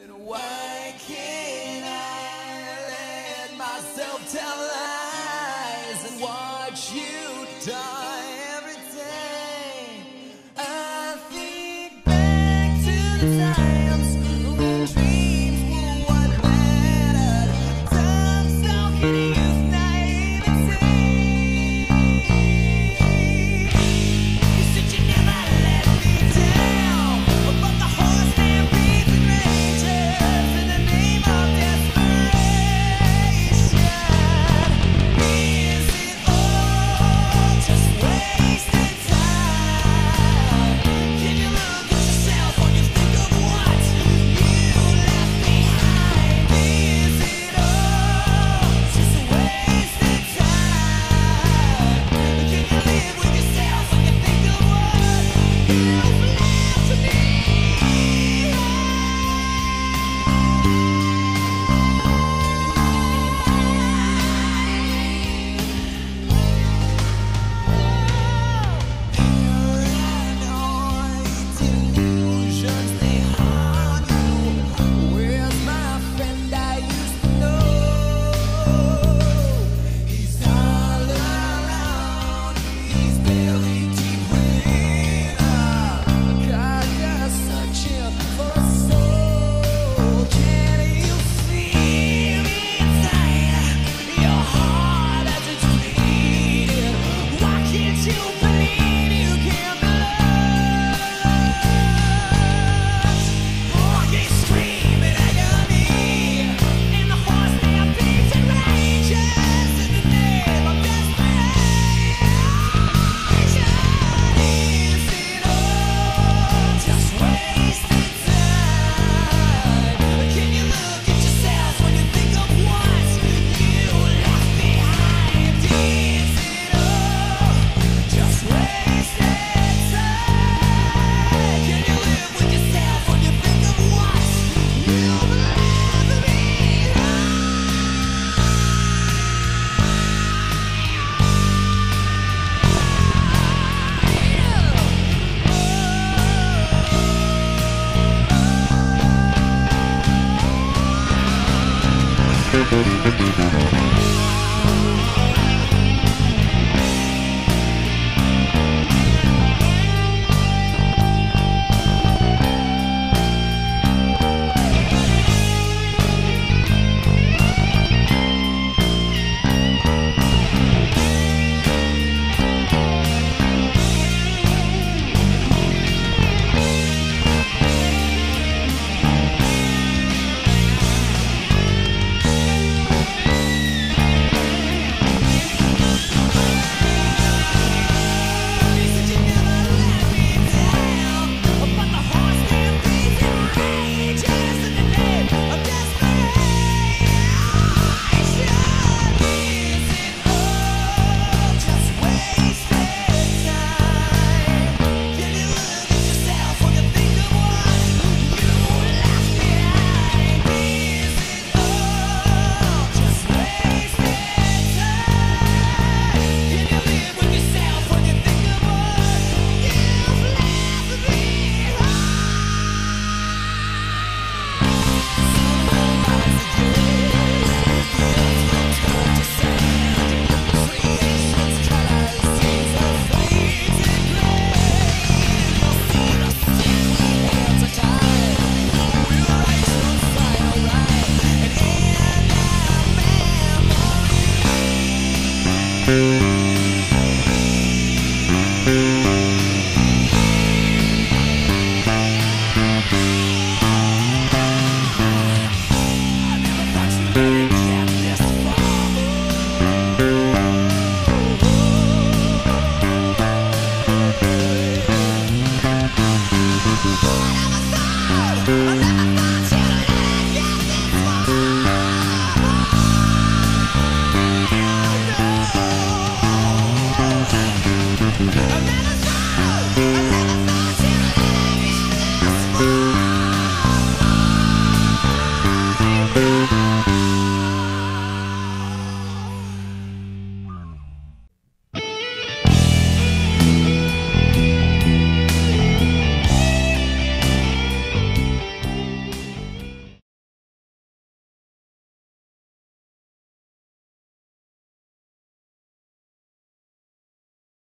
Then why can't I let myself tell Thank you.